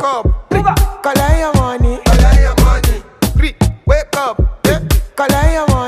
wake up. Collect your money. call Collect your money. Wake up. call Collect your money.